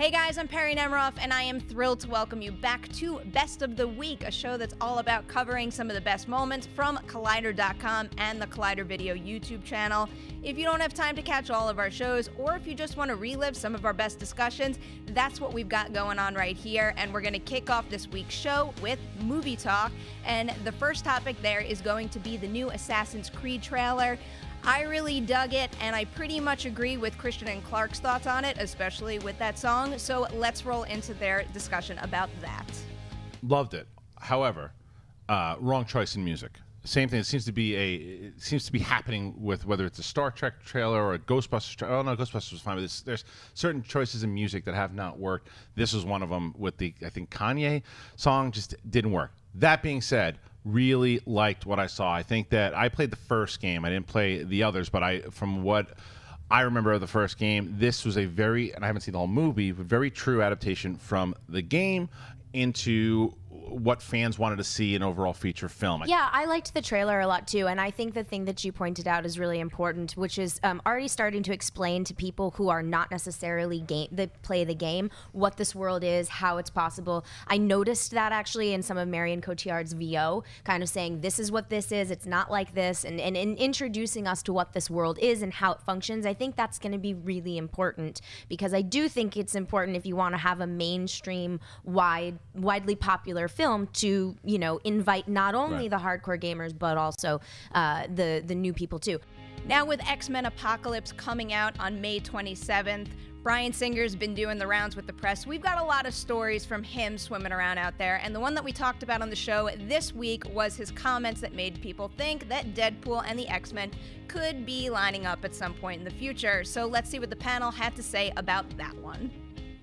Hey guys, I'm Perri Nemiroff, and I am thrilled to welcome you back to Best of the Week, a show that's all about covering some of the best moments from Collider.com and the Collider Video YouTube channel. If you don't have time to catch all of our shows, or if you just want to relive some of our best discussions, that's what we've got going on right here. And we're going to kick off this week's show with Movie Talk. And the first topic there is going to be the new Assassin's Creed trailer. I really dug it, and I pretty much agree with Kristian and Clarke's thoughts on it, especially with that song. So let's roll into their discussion about that. Loved it. However, uh, wrong choice in music. Same thing. It seems to be a. It seems to be happening with whether it's a Star Trek trailer or a Ghostbusters. trailer. oh no, Ghostbusters was fine. But there's, there's certain choices in music that have not worked. This was one of them with the I think Kanye song just didn't work. That being said, really liked what I saw. I think that I played the first game. I didn't play the others, but I from what I remember of the first game, this was a very and I haven't seen the whole movie, but very true adaptation from the game into what fans wanted to see in overall feature film. Yeah, I liked the trailer a lot too, and I think the thing that you pointed out is really important, which is um, already starting to explain to people who are not necessarily game that play the game what this world is, how it's possible. I noticed that actually in some of Marion Cotillard's VO, kind of saying this is what this is, it's not like this, and, and, and introducing us to what this world is and how it functions. I think that's going to be really important because I do think it's important if you want to have a mainstream, wide, widely popular film film to you know invite not only right. the hardcore gamers but also uh, the the new people too. Now with X-Men Apocalypse coming out on May 27th, Bryan Singer's been doing the rounds with the press. We've got a lot of stories from him swimming around out there, and the one that we talked about on the show this week was his comments that made people think that Deadpool and the X-Men could be lining up at some point in the future. So let's see what the panel had to say about that one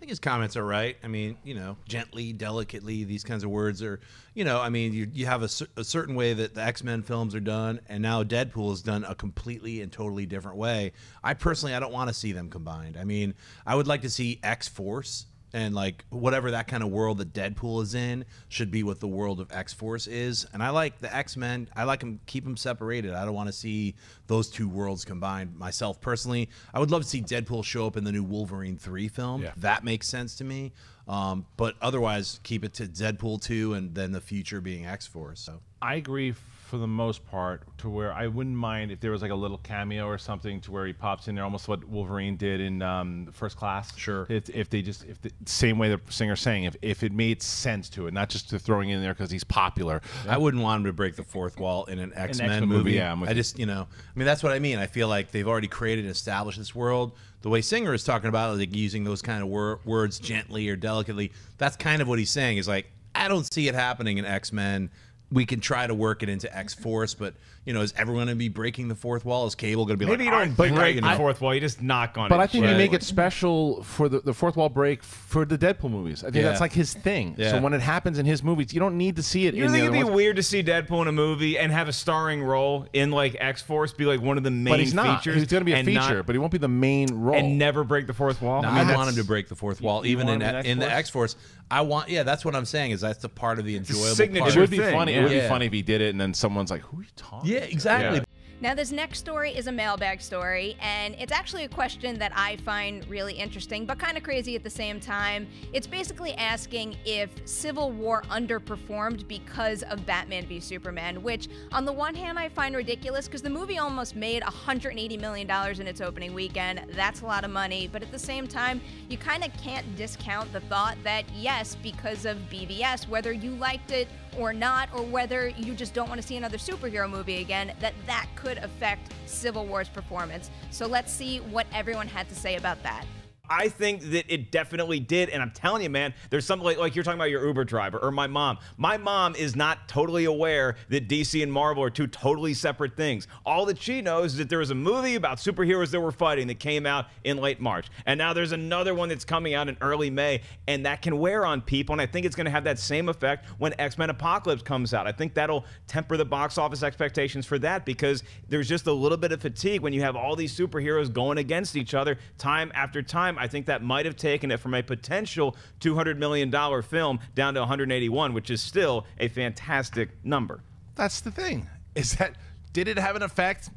think his comments are right. I mean, you know, gently, delicately, these kinds of words are, you know, I mean, you, you have a, a certain way that the X Men films are done, and now Deadpool is done a completely and totally different way. I personally, I don't want to see them combined. I mean, I would like to see X Force and like whatever that kind of world that Deadpool is in should be what the world of X Force is. And I like the X Men. I like them keep them separated. I don't want to see those two worlds combined. Myself personally, I would love to see Deadpool show up in the new Wolverine three film. Yeah. That makes sense to me. Um, but otherwise, keep it to Deadpool two, and then the future being X Force. So I agree for the most part to where I wouldn't mind if there was like a little cameo or something to where he pops in there, almost what Wolverine did in um, First Class. Sure. If, if they just if the same way the singer's saying, if, if it made sense to it, not just to throwing in there because he's popular. I wouldn't want him to break the fourth wall in an X Men movie. movie. Yeah, I just you know, I mean that's what I mean. I feel like they've already created and established this world. The way Singer is talking about, like using those kind of wor- words gently or delicately, that's kind of what he's saying. Is like I don't see it happening in X Men we can try to work it into X Force, but you know, is everyone going to be breaking the fourth wall? Is Cable going to be Maybe like, you don't break, break the fourth wall, you just knock on but it. But I think right. you make it special for the, the fourth wall break for the Deadpool movies. I think yeah. that's like his thing. Yeah. So when it happens in his movies, you don't need to see it. You in think it'd be ones? weird to see Deadpool in a movie and have a starring role in like X Force, be like one of the main but he's not. features? He's going to be a feature, not, but he won't be the main role. And never break the fourth wall. No, I, mean, want him to break the fourth wall, even in in the X Force. I want, yeah, that's what I'm saying. Is that's the part of the enjoyable. Part. It would be funny. It would be funny if he did it, and then someone's like, "Who are you talking?" Yeah, exactly. Now, this next story is a mailbag story, and it's actually a question that I find really interesting, but kind of crazy at the same time. It's basically asking if Civil War underperformed because of Batman v Superman, which, on the one hand, I find ridiculous because the movie almost made $180 million in its opening weekend. That's a lot of money, but at the same time, you kind of can't discount the thought that, yes, because of BVS, whether you liked it or not, or whether you just don't want to see another superhero movie again, that that could affect Civil War's performance. So let's see what everyone had to say about that. I think that it definitely did. And I'm telling you, man, there's something like, like, you're talking about your Uber driver or my mom. My mom is not totally aware that DC and Marvel are two totally separate things. All that she knows is that there was a movie about superheroes that were fighting that came out in late March. And now there's another one that's coming out in early May. And that can wear on people. And I think it's going to have that same effect when X Men Apocalypse comes out. I think that'll temper the box office expectations for that because there's just a little bit of fatigue when you have all these superheroes going against each other time after time. I think that might have taken it from a potential $200 million film down to 181, which is still a fantastic number. That's the thing. Is that did it have an effect?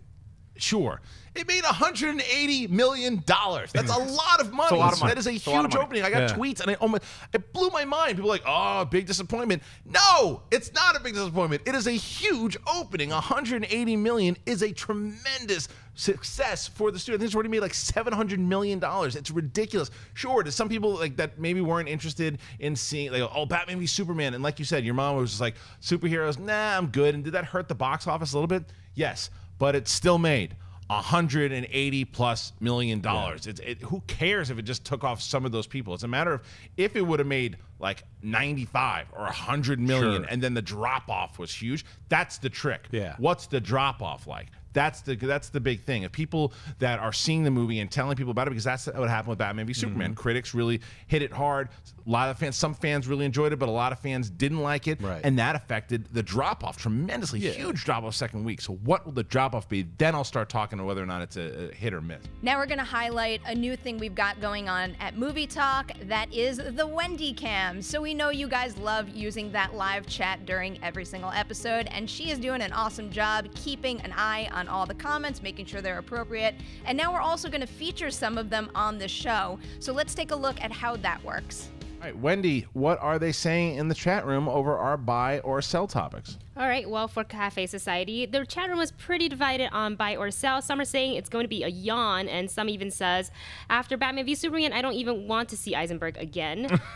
Sure. It made 180 million dollars. That's a lot of money. a lot of money. That is a It's a huge money. opening. I got Yeah. tweets and it, almost, it blew my mind. People were like, "Oh, big disappointment." No, it's not a big disappointment. It is a huge opening. 180 million is a tremendous success for the studio. I think it's already made like 700 million dollars. It's ridiculous. Sure, to some people like that maybe weren't interested in seeing like, oh, Batman v Superman, and like you said, your mom was just like superheroes. Nah, I'm good. And did that hurt the box office a little bit? Yes, but it still made 180 plus million dollars. It's it, who cares if it just took off some of those people? It's a matter of if it would have made like 95 or 100 million, Sure. and then the drop off was huge. That's the trick. Yeah. What's the drop off like? That's the that's the big thing. If people that are seeing the movie and telling people about it, because that's what happened with Batman v Superman. Mm-hmm. Critics really hit it hard. A lot of fans, some fans really enjoyed it, but a lot of fans didn't like it, Right. and that affected the drop off tremendously. Huge drop off second week. So what will the drop off be? Then I'll start talking to whether or not it's a, a hit or miss. Now we're going to highlight a new thing we've got going on at Movie Talk that is the Wendy Cam. So we know you guys love using that live chat during every single episode, and she is doing an awesome job keeping an eye on all the comments, making sure they're appropriate. And now we're also going to feature some of them on the show. So let's take a look at how that works. All right, Wendy, what are they saying in the chat room over our buy or sell topics? All right, well, for Cafe Society, the chat room was pretty divided on buy or sell. Some are saying it's going to be a yawn, and some even says, after Batman v Superman, I don't even want to see Eisenberg again.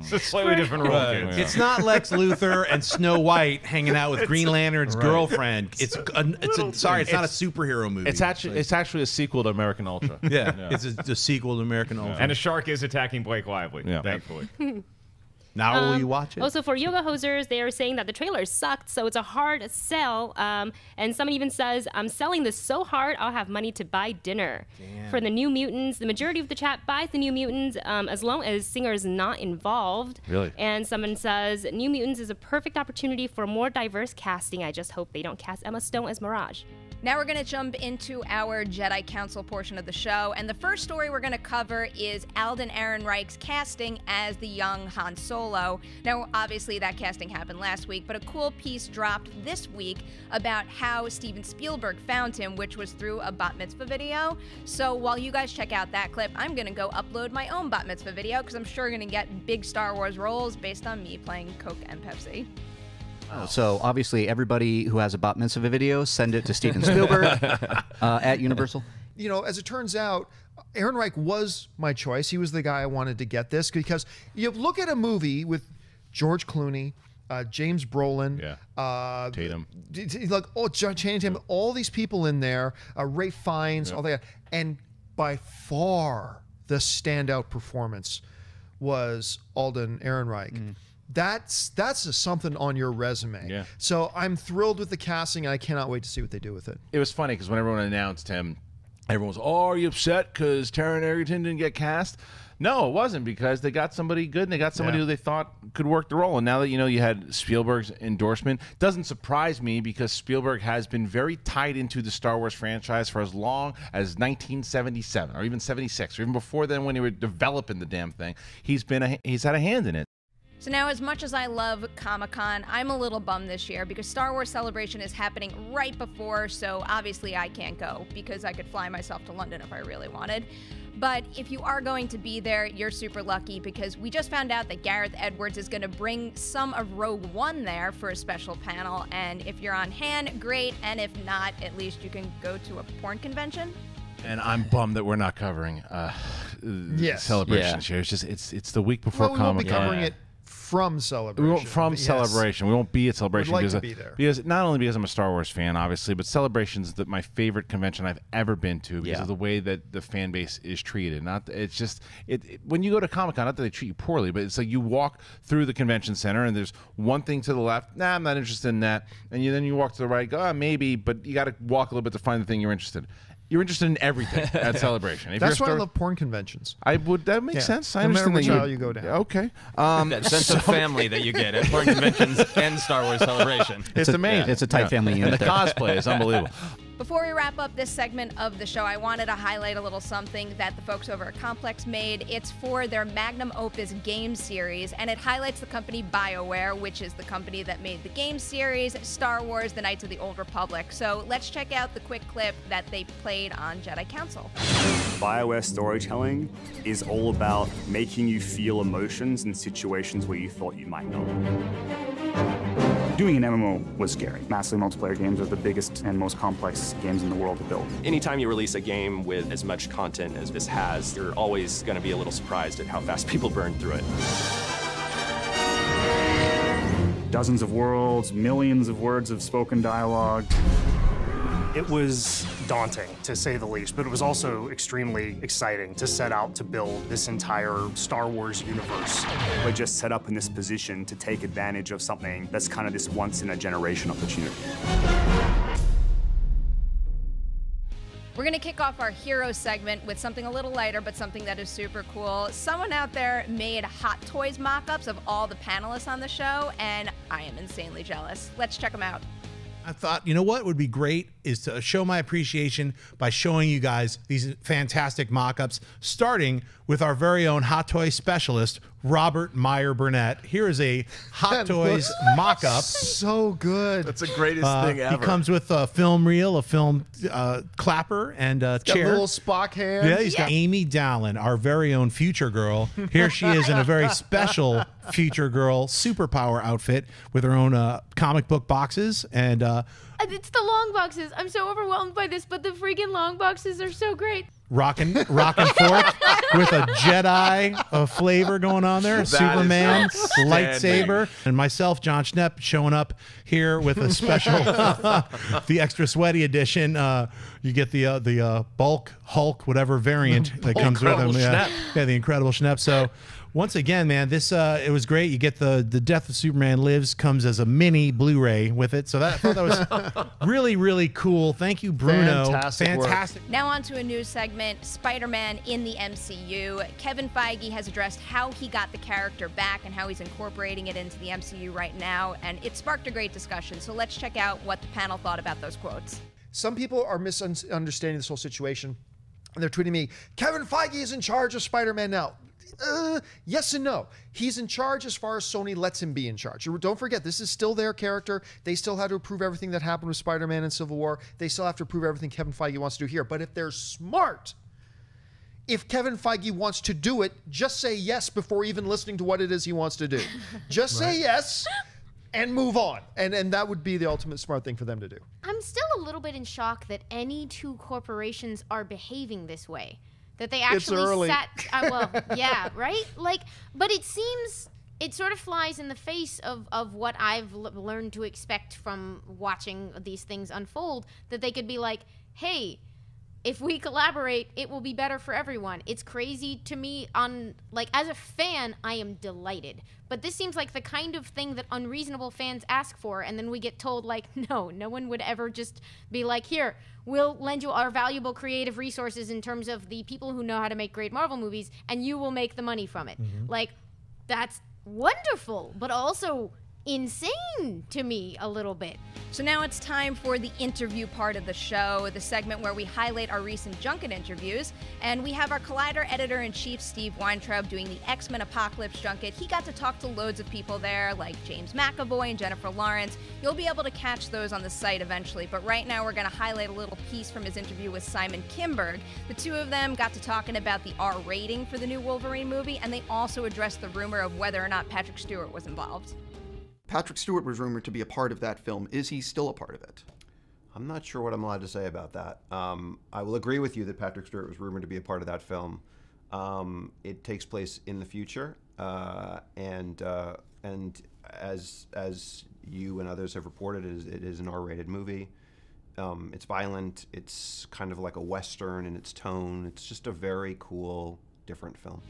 It's a slightly different role. But kids. It's not Lex Luthor and Snow White hanging out with Green Lantern's girlfriend. It's a, it's a, sorry, it's, not a superhero movie. It's actually it's actually a sequel to American Ultra. yeah, it's a, a sequel to American Ultra. and a shark is attacking Blake Lively. Yeah. Thankfully. now will Um, you watch it? Also, for Yoga Hosers, they are saying that the trailer sucked, so it's a hard sell. Um, and someone even says, I'm selling this so hard, I'll have money to buy dinner. For the New Mutants, the majority of the chat buys the New Mutants um, as long as Singer is not involved. Really? And someone says, New Mutants is a perfect opportunity for more diverse casting. I just hope they don't cast Emma Stone as Mirage. Now we're going to jump into our Jedi Council portion of the show, and the first story we're going to cover is Alden Ehrenreich's casting as the young Han Solo. Now, obviously, that casting happened last week, but a cool piece dropped this week about how Steven Spielberg found him, which was through a bat mitzvah video. So while you guys check out that clip, I'm going to go upload my own bat mitzvah video because I'm sure going to get big Star Wars roles based on me playing Coke and Pepsi. So obviously, everybody who has a bat mitzvah video, send it to Steven Spielberg uh, at Universal. you know, as it turns out, Ehrenreich was my choice. He was the guy I wanted to get this because you look at a movie with George Clooney, uh, James Brolin, Yeah. uh, Tatum. d- d- like oh, John Channing Tatum, all these people in there, uh, Ray Fiennes, all that, and by far the standout performance was Alden Ehrenreich. That's that's something on your resume. Yeah. So I'm thrilled with the casting. and I cannot wait to see what they do with it. It was funny because when everyone announced him, everyone was, "Oh, are you upset because Taron Egerton didn't get cast?" No, it wasn't because they got somebody good and they got somebody Yeah. who they thought could work the role. And now that you know you had Spielberg's endorsement, doesn't surprise me because Spielberg has been very tied into the Star Wars franchise for as long as 1977 or even 76 or even before then when they were developing the damn thing. He's been a, he's had a hand in it. So now, as much as I love Comic Con, I'm a little bummed this year because Star Wars Celebration is happening right before, so obviously I can't go because I could fly myself to London if I really wanted. But if you are going to be there, you're super lucky because we just found out that Gareth Edwards is going to bring some of Rogue One there for a special panel. And if you're on hand, great. And if not, at least you can go to a porn convention. And I'm bummed that we're not covering uh, Yes. celebrations here. It's just it's it's the week before Well, we won't be Comic Con. covering it from celebration. We won't from yes. celebration. We won't be at celebration like because to be there. because not only because I'm a Star Wars fan, obviously, but celebration's the, my favorite convention I've ever been to because Yeah. of the way that the fan base is treated. Not it's just it, it- when you go to Comic Con, not that they treat you poorly, but it's like you walk through the convention center and there's one thing to the left. Nah, I'm not interested in that. And you then you walk to the right. Go, ah, maybe, but you got to walk a little bit to find the thing you're interested. in. You're interested in everything at celebration. If That's you're why I love porn conventions. I would. That makes Yeah. sense. I No matter understand which that aisle you go down. Okay. Um, that sense of family that you get at porn conventions and Star Wars Celebration. it's amazing. It's a tight family And unit the there. cosplay is unbelievable. Before we wrap up this segment of the show, I wanted to highlight a little something that the folks over at Complex made. It's for their magnum opus game series, and it highlights the company BioWare, which is the company that made the game series Star Wars The Knights of the Old Republic. So let's check out the quick clip that they played on Jedi Council. BioWare storytelling is all about making you feel emotions in situations where you thought you might not. Doing an MMO was scary. Massively multiplayer games are the biggest and most complex games in the world to build. Anytime you release a game with as much content as this has, you're always going to be a little surprised at how fast people burn through it. Dozens of worlds, millions of words of spoken dialogue. It was daunting, to say the least, but it was also extremely exciting to set out to build this entire Star Wars universe. We're just set up in this position to take advantage of something that's kind of this once in a generation opportunity. We're going to kick off our hero segment with something a little lighter, but something that is super cool. Someone out there made Hot Toys mock ups of all the panelists on the show, and I am insanely jealous. Let's check them out. I thought, you know what would be great is to show my appreciation by showing you guys these fantastic mock-ups, starting with our very own Hot Toy specialist, Robert Meyer Burnett. Here is a Hot Toys mock-up. So good. That's the greatest Uh, thing ever. He comes with a film reel, a film uh, clapper, and a Got chair. little Spock hands. Yeah, he's got Amy Dallen, our very own future girl. Here she is in a very special future girl superpower outfit with her own uh, comic book boxes and uh, It's the long boxes. I'm so overwhelmed by this, but the freaking long boxes are so great. rocking rocking forth with a Jedi uh, flavor going on there. That is Superman lightsaber, and myself, Jon Schnepp, showing up here with a special, the extra sweaty edition. Uh, you get the uh, the uh, bulk Hulk whatever variant that comes with them. Yeah. Yeah, the incredible Schnepp. So. Once again, man, this uh, it was great. You get the the Death of Superman Lives comes as a mini Blu-ray with it, so that I thought that was really really cool. Thank you, Bruno. Fantastic work. Fantastic. Now, on to a new segment Spider Man in the MCU. Kevin Feige has addressed how he got the character back and how he's incorporating it into the MCU right now, and it sparked a great discussion. So let's check out what the panel thought about those quotes. Some people are misunderstanding this whole situation. And they're tweeting me, Kevin Feige is in charge of Spider Man now. Uh, yes and no. He's in charge as far as Sony lets him be in charge. Don't forget, this is still their character. They still have to approve everything that happened with Spider Man and Civil War. They still have to approve everything Kevin Feige wants to do here. But if they're smart, if Kevin Feige wants to do it, just say yes before even listening to what it is he wants to do. Just say yes and move on. And and that would be the ultimate smart thing for them to do. I'm still a little bit in shock that any two corporations are behaving this way. That they actually sat. Uh, well, yeah, right. Like, but it seems it sort of flies in the face of of what I've l- learned to expect from watching these things unfold. That they could be like, hey. If we collaborate, it will be better for everyone. It's crazy to me on like as a fan, I am delighted. But this seems like the kind of thing that unreasonable fans ask for and then we get told like, no, no one would ever just be like, "Here, we'll lend you our valuable creative resources in terms of the people who know how to make great Marvel movies and you will make the money from it." Mm-hmm. Like that's wonderful, but also insane to me a little bit. So now it's time for the interview part of the show, the segment where we highlight our recent junket interviews. And we have our Collider editor in chief, Steve Weintraub, doing the X Men Apocalypse junket. He got to talk to loads of people there, like James McAvoy and Jennifer Lawrence. You'll be able to catch those on the site eventually, but right now we're going to highlight a little piece from his interview with Simon Kinberg. The two of them got to talking about the R rating for the new Wolverine movie, and they also addressed the rumor of whether or not Patrick Stewart was involved. Patrick Stewart was rumored to be a part of that film. Is he still a part of it? I'm not sure what I'm allowed to say about that. Um, I will agree with you that Patrick Stewart was rumored to be a part of that film. Um, it takes place in the future, uh, and uh, and as as you and others have reported, it is, it is an R-rated movie. Um, it's violent. It's kind of like a western in its tone. It's just a very cool, different film.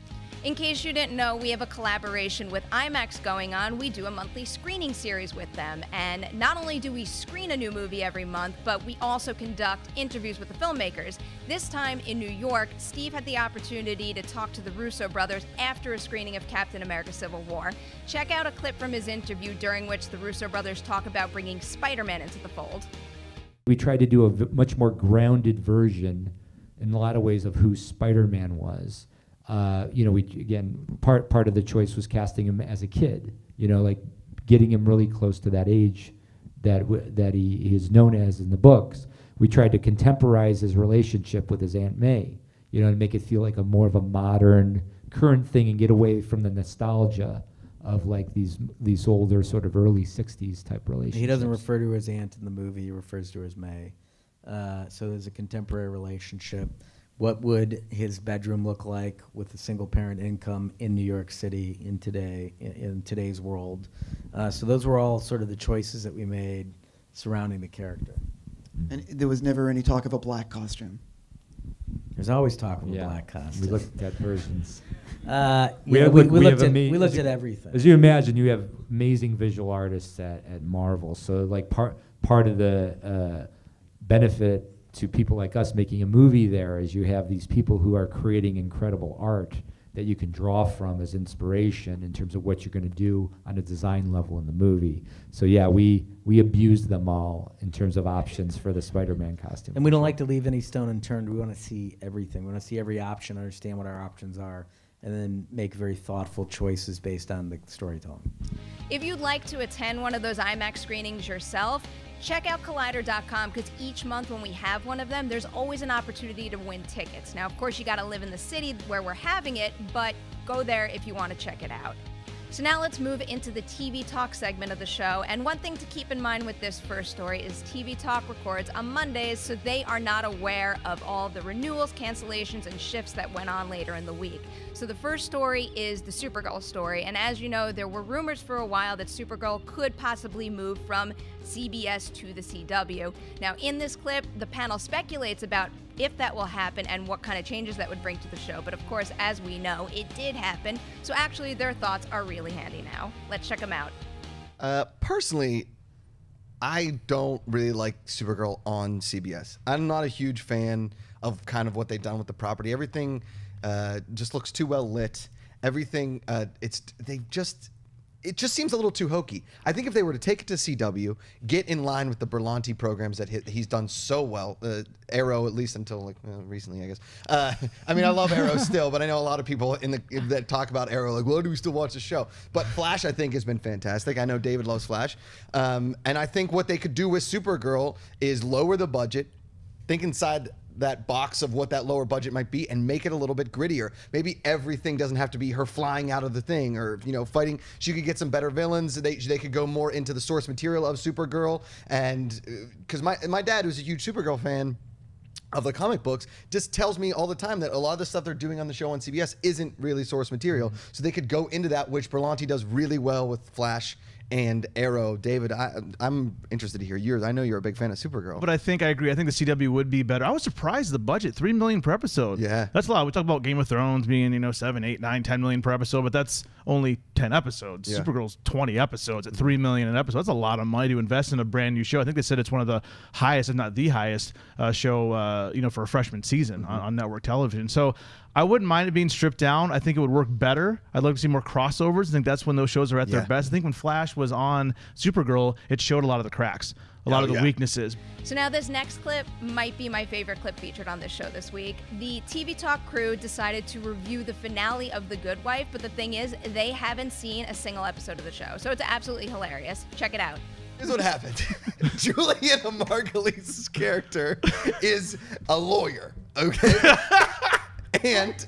In case you didn't know, we have a collaboration with IMAX going on. We do a monthly screening series with them. And not only do we screen a new movie every month, but we also conduct interviews with the filmmakers. This time in New York, Steve had the opportunity to talk to the Russo brothers after a screening of Captain America Civil War. Check out a clip from his interview during which the Russo brothers talk about bringing Spider Man into the fold. we tried to do a v- much more grounded version, in a lot of ways, of who Spider-Man was. Uh, you know, we again part part of the choice was casting him as a kid. You know, like getting him really close to that age that that he, he is known as in the books. We tried to contemporize his relationship with his Aunt May. You know, and make it feel like a more of a modern, current thing, and get away from the nostalgia of like these these older sort of early '60s type relationships. He doesn't refer to his aunt in the movie. He refers to her as May. Uh, so there's a contemporary relationship. What would his bedroom look like with a single parent income in New York City in today in, in today's world? Uh, so those were all sort of the choices that we made surrounding the character. And there was never any talk of a black costume. There's always talk of Yeah, a black costume. we looked at versions. Uh, We yeah, have- we, we we looked at we looked as at everything. As you imagine, you have amazing visual artists at, at Marvel. So like part part of the uh, benefit to people like us making a movie there is you have these people who are creating incredible art that you can draw from as inspiration in terms of what you're going to do on a design level in the movie. So yeah, we we abused them all in terms of options for the Spider-Man costume. And we don't like to leave any stone unturned. We want to see everything. We want to see every option, understand what our options are, and then make very thoughtful choices based on the storytelling. If you'd like to attend one of those IMAX screenings yourself, check out Collider.com because each month when we have one of them, there's always an opportunity to win tickets. Now, of course, you got to live in the city where we're having it, but go there if you want to check it out. So now let's move into the TV Talk segment of the show. And one thing to keep in mind with this first story is TV Talk records on Mondays, so they are not aware of all the renewals, cancellations, and shifts that went on later in the week. So the first story is the Supergirl story. And as you know, there were rumors for a while that Supergirl could possibly move from CBS to the CW. Now, in this clip, the panel speculates about if that will happen and what kind of changes that would bring to the show. But of course, as we know, it did happen. So actually, their thoughts are really handy now. Let's check them out. Uh, personally, I don't really like Supergirl on CBS. I'm not a huge fan of kind of what they've done with the property. Everything uh, just looks too well lit. Everything, uh, it's they just. It just seems a little too hokey. I think if they were to take it to CW, get in line with the Berlanti programs that he, he's done so well, uh, Arrow at least until like uh, recently, I guess. Uh, I mean, I love Arrow still, but I know a lot of people in the that talk about Arrow like, well, do we still watch the show? But Flash, I think, has been fantastic. I know David loves Flash, um, and I think what they could do with Supergirl is lower the budget, think inside that box of what that lower budget might be and make it a little bit grittier. Maybe everything doesn't have to be her flying out of the thing or you know fighting. She could get some better villains. They they could go more into the source material of Supergirl and uh, because my my dad who's a huge Supergirl fan of the comic books just tells me all the time that a lot of the stuff they're doing on the show on CBS isn't really source material. Mm-hmm. So they could go into that, which Berlanti does really well with Flash and Arrow. David, I, I'm interested to hear yours. I know you're a big fan of Supergirl. But I think I agree. I think the CW would be better. I was surprised the budget, three million per episode. Yeah, that's a lot. We talk about Game of Thrones being you know seven, eight, nine, ten million per episode, but that's only ten episodes. Yeah. Supergirl's twenty episodes at three million an episode. That's a lot of money to invest in a brand new show. I think they said it's one of the highest, if not the highest, uh, show uh, you know for a freshman season on, on network television. So. I wouldn't mind it being stripped down. I think it would work better. I'd love to see more crossovers. I think that's when those shows are at Yeah. their best. I think when Flash was on Supergirl, it showed a lot of the cracks, a lot Oh, of the yeah. weaknesses. So now this next clip might be my favorite clip featured on this show this week. The TV Talk crew decided to review the finale of The Good Wife, but the thing is, they haven't seen a single episode of the show. So it's absolutely hilarious. Check it out. Here's what happened. Julianna Margulies' character is a lawyer, okay? and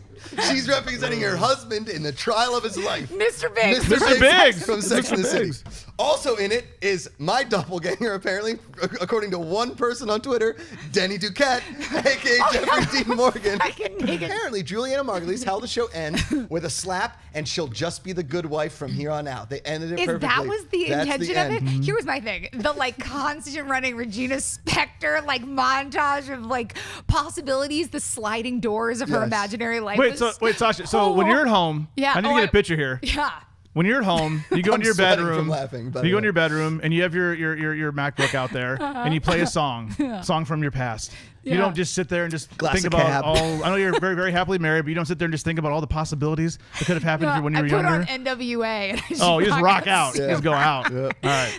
she's representing her husband in the trial of his life. Mr. Biggs. Mr. Mr. Biggs, Biggs. from Sex Mr. and the City. Biggs. Also in it is my doppelganger, apparently, according to one person on Twitter, Denny Duquette, aka oh, Jeffrey Dean Morgan. Apparently, Julianna Margulies how the show end with a slap, and she'll just be the good wife from here on out. They ended it Is perfectly. that was the That's intention end. of it? Here was my thing: the like constant running Regina Spektor like montage of like possibilities, the sliding doors of her imaginary life. Wait, was so wait, Sasha. So when Oh. you're at home, Yeah, I need oh, to get I- a picture here. yeah. When you're at home, you go into your sweating from bedroom. laughing, you the go into your bedroom and you have your your your, your MacBook out there uh-huh. and you play a song, Yeah. song from your past. You don't just sit there and just Glass think about cab. all. I know you're very very happily married, but you don't sit there and just think about all the possibilities that could have happened if you when you I were put on NWA. And I just oh, you just rock out. Yeah. Just go out. All right.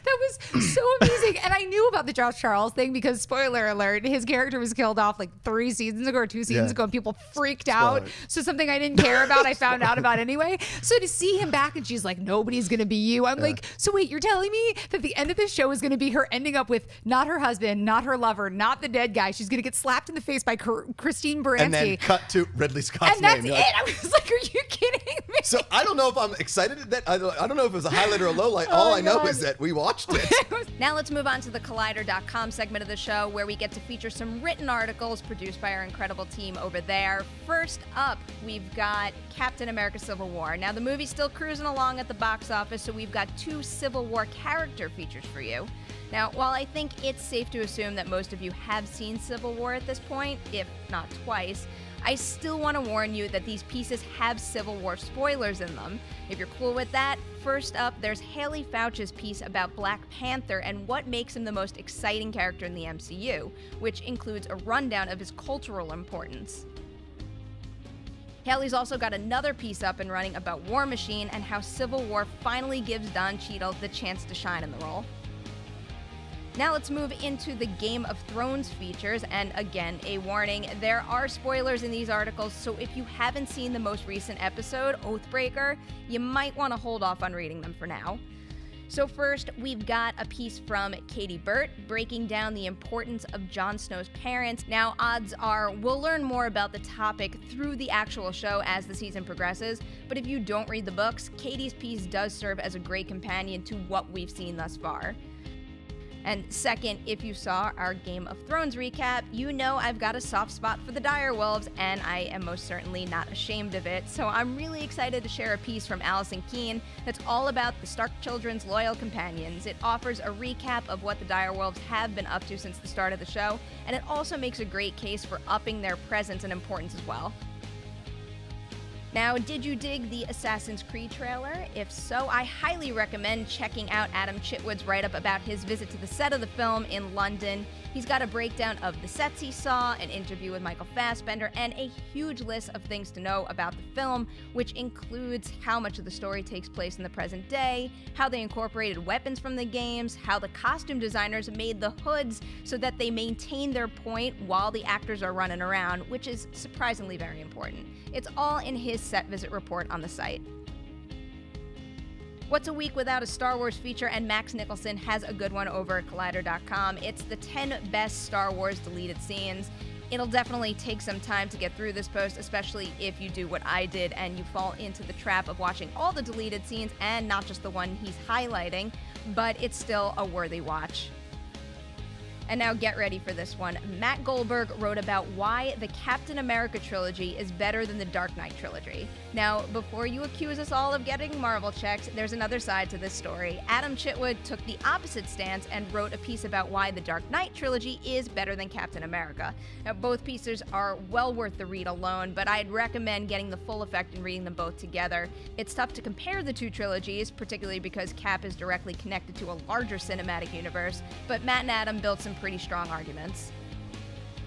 That was so amazing. And I knew about the Josh Charles thing because, spoiler alert, his character was killed off like three seasons ago or two seasons Yeah. ago, and people freaked out. So, something I didn't care about, I found out about anyway. So, to see him back and she's like, nobody's going to be you. I'm like, so wait, you're telling me that the end of this show is going to be her ending up with not her husband, not her lover, not the dead guy. She's going to get slapped in the face by Christine Baranski. and then cut to Ridley Scott's And name. it. You're like- I was like, are you kidding me? so I don't know if I'm excited at that I don't, I don't know if it was a highlight or a low light. Oh All my I know God. is that we watched it. Now let's move on to the Collider.com segment of the show where we get to feature some written articles produced by our incredible team over there. First up, we've got Captain America Civil War. Now, the movie's still cruising along at the box office, so we've got two Civil War character features for you. Now, while I think it's safe to assume that most of you have seen Civil War at this point, if not twice, I still want to warn you that these pieces have Civil War spoilers in them. If you're cool with that, first up, there's Haleigh Foutch's piece about Black Panther and what makes him the most exciting character in the MCU, which includes a rundown of his cultural importance. Haley's also got another piece up and running about War Machine and how Civil War finally gives Don Cheadle the chance to shine in the role. Now let's move into the Game of Thrones features, and again, a warning there are spoilers in these articles, so if you haven't seen the most recent episode, Oathbreaker, you might want to hold off on reading them for now. So, first, we've got a piece from Kayti Burt breaking down the importance of Jon Snow's parents. Now, odds are we'll learn more about the topic through the actual show as the season progresses, but if you don't read the books, Katie's piece does serve as a great companion to what we've seen thus far. And second, if you saw our Game of Thrones recap, you know I've got a soft spot for the direwolves, and I am most certainly not ashamed of it. So I'm really excited to share a piece from Allison Keene that's all about the Stark children's loyal companions. It offers a recap of what the direwolves have been up to since the start of the show, and it also makes a great case for upping their presence and importance as well. Now, did you dig the Assassin's Creed trailer? If so, I highly recommend checking out Adam Chitwood's write up about his visit to the set of the film in London. He's got a breakdown of the sets he saw, an interview with Michael Fassbender, and a huge list of things to know about the film, which includes how much of the story takes place in the present day, how they incorporated weapons from the games, how the costume designers made the hoods so that they maintain their point while the actors are running around, which is surprisingly very important. It's all in his set visit report on the site. What's a week without a Star Wars feature? And Max Nicholson has a good one over at Collider.com. It's the 10 best Star Wars deleted scenes. It'll definitely take some time to get through this post, especially if you do what I did and you fall into the trap of watching all the deleted scenes and not just the one he's highlighting, but it's still a worthy watch. And now get ready for this one. Matt Goldberg wrote about why the Captain America trilogy is better than the Dark Knight trilogy. Now, before you accuse us all of getting Marvel checks, there's another side to this story. Adam Chitwood took the opposite stance and wrote a piece about why the Dark Knight trilogy is better than Captain America. Now, both pieces are well worth the read alone, but I'd recommend getting the full effect and reading them both together. It's tough to compare the two trilogies, particularly because Cap is directly connected to a larger cinematic universe, but Matt and Adam built some pretty strong arguments.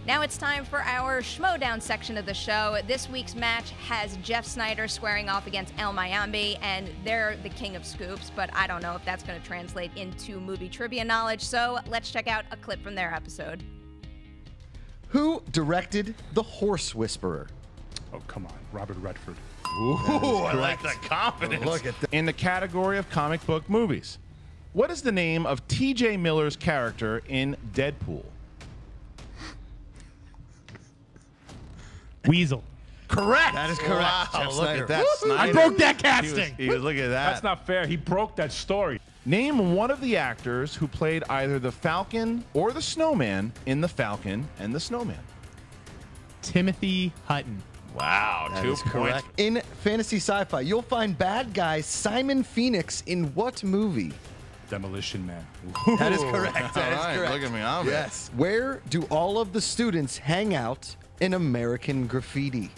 Now it's time for our Schmoedown section of the show. This week's match has Jeff Sneider squaring off against El Mayimbe, and they're the king of scoops, but I don't know if that's going to translate into movie trivia knowledge, so let's check out a clip from their episode. Who directed The Horse Whisperer? Oh, come on. Robert Redford. Ooh, I like the confidence. Look at that. In the category of comic book movies, what is the name of T.J. Miller's character in Deadpool? Weasel. Correct. That is correct. Wow, Jeff look Sneider. at that. I Sneider. broke that He was- casting. He was, look at that. That's not fair. He broke that story. Name one of the actors who played either the Falcon or the Snowman in The Falcon and the Snowman. Timothy Hutton. Wow, That two is points. correct. In fantasy sci-fi, you'll find bad guy Simon Phoenix in what movie? Demolition Man. That is correct. That is All right, correct. look at me, I'm it. Yes. Where do all of the students hang out in American Graffiti?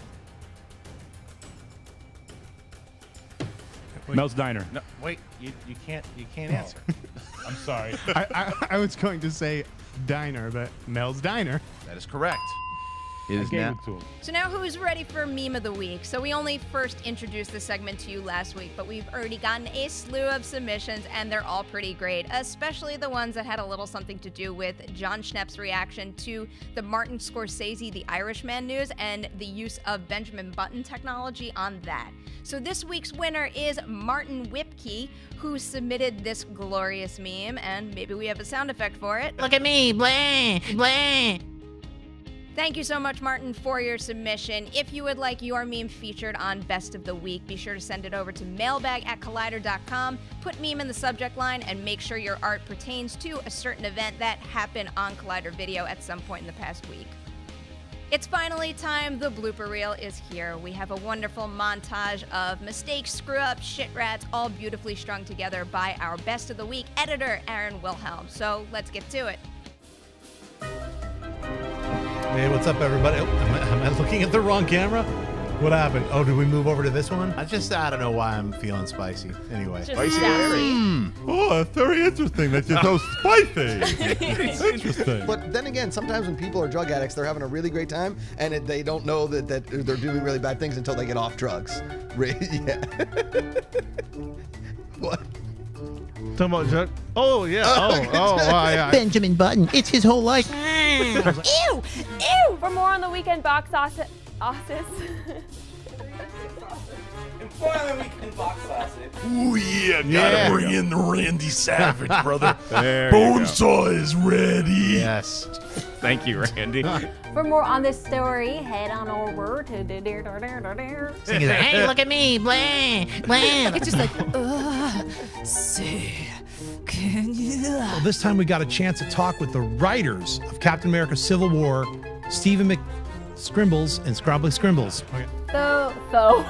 Mel's Diner. No, wait. You, you can't you can't oh. answer. I'm sorry. I, I, I was going to say diner, but Mel's Diner. That is correct. It is gave now. it to him. So now who's ready for meme of the week? So we only first introduced the segment to you last week, but we've already gotten a slew of submissions and they're all pretty great, especially the ones that had a little something to do with Jon Schnepp's reaction to the Martin Scorsese The Irishman news and the use of Benjamin Button technology on that. So this week's winner is Martin Whipkey, who submitted this glorious meme, and maybe we have a sound effect for it. Look at me, blah, blah. Thank you so much, Martin, for your submission. If you would like your meme featured on Best of the Week, be sure to send it over to mailbag at collider.com, put meme in the subject line, and make sure your art pertains to a certain event that happened on Collider Video at some point in the past week. It's finally time. The blooper reel is here. We have a wonderful montage of mistakes, screw ups, shit rats, all beautifully strung together by our Best of the Week editor, Aaron Wilhelm. So let's get to it. Hey, what's up, everybody? Oh, am, I, am I looking at the wrong camera? What happened? Oh, did we move over to this one? I just, I don't know why I'm feeling spicy. Anyway. Just Spicy. Larry. Mm. Oh, that's very interesting that you're so spicy. interesting. But then again, sometimes when people are drug addicts, they're having a really great time, and it, they don't know that, that they're doing really bad things until they get off drugs. Yeah. what? Talking about Chuck. Oh yeah. Oh oh, oh wow, yeah. Benjamin Button. It's his whole life. Ew! Ew! For more on the weekend box office. office. Ooh yeah, gotta Yeah. bring in the Randy Savage, brother. There you go. Bonesaw is ready. Yes. Thank you, Randy. For more on this story, head on over to. da- da- da- da- da- da. Sing it, hey, look at me, blah, blah. It's just like, ugh, see, can you? Well, this time we got a chance to talk with the writers of Captain America Civil War, Stephen McScrimbles and Scrobbly Scrimbles. So, so.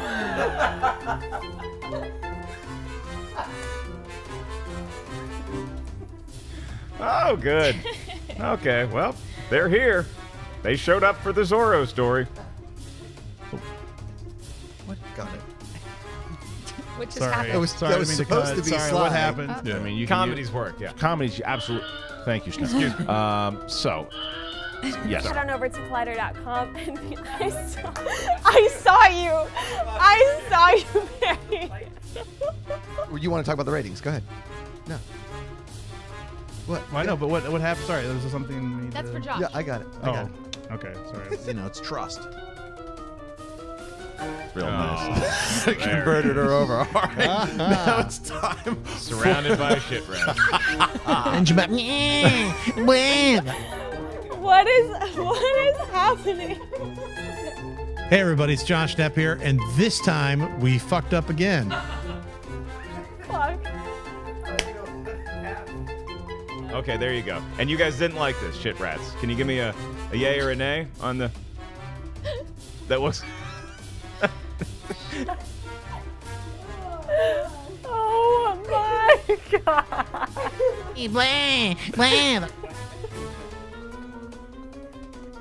Oh, good. Okay, well, they're here. They showed up for the Zorro story. What? Got it. What just Sorry. happened? That was, Sorry, that I was didn't mean to supposed to be Sorry, sly. what happened? Yeah, I mean, you can Comedies work, yeah. Comedies, you absolutely. Thank you, Scott. um, so, yes. Head on over to collider.com and be, I saw, I saw you. I saw you, Mary. You want to talk about the ratings? Go ahead. No. What? I know, but what what happened? Sorry, there was something. we need That's to- for Josh. Yeah, I got it. I Oh, got it. okay. Sorry. You know, it's trust. Real Oh, nice. Converted her over. All right. now it's time. Surrounded by shit rats. Benjamin, blah. What is what is happening? Hey, everybody, it's Josh Knapp here, and this time we fucked up again. Okay, there you go. And you guys didn't like this, shit rats. Can you give me a, a yay or a nay on the. That was. Oh my god.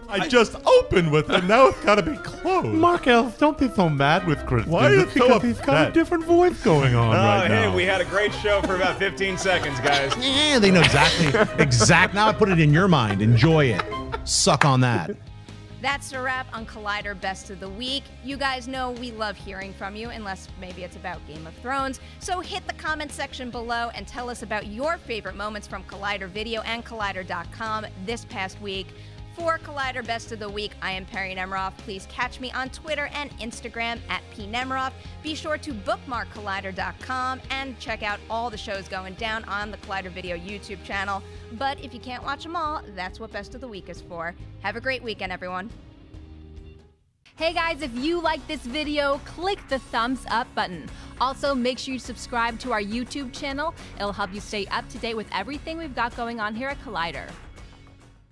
Blah, blah. I just opened with it. Now it's gotta be closed. Mark Elf, don't be so mad with Kristen. Why are you It's so because he's got a different voice going on Oh, right hey, now. we had a great show for about 15 seconds, guys. Yeah, they know exactly, exact. Now I put it in your mind. Enjoy it. Suck on that. That's a wrap on Collider Best of the Week. You guys know we love hearing from you, unless maybe it's about Game of Thrones. So hit the comment section below and tell us about your favorite moments from Collider Video and Collider.com this past week. For Collider Best of the Week, I am Perri Nemiroff. Please catch me on Twitter and Instagram at pnemiroff. Be sure to bookmark Collider.com and check out all the shows going down on the Collider Video YouTube channel. But if you can't watch them all, that's what Best of the Week is for. Have a great weekend, everyone. Hey guys, if you like this video, click the thumbs up button. Also, make sure you subscribe to our YouTube channel. It'll help you stay up to date with everything we've got going on here at Collider.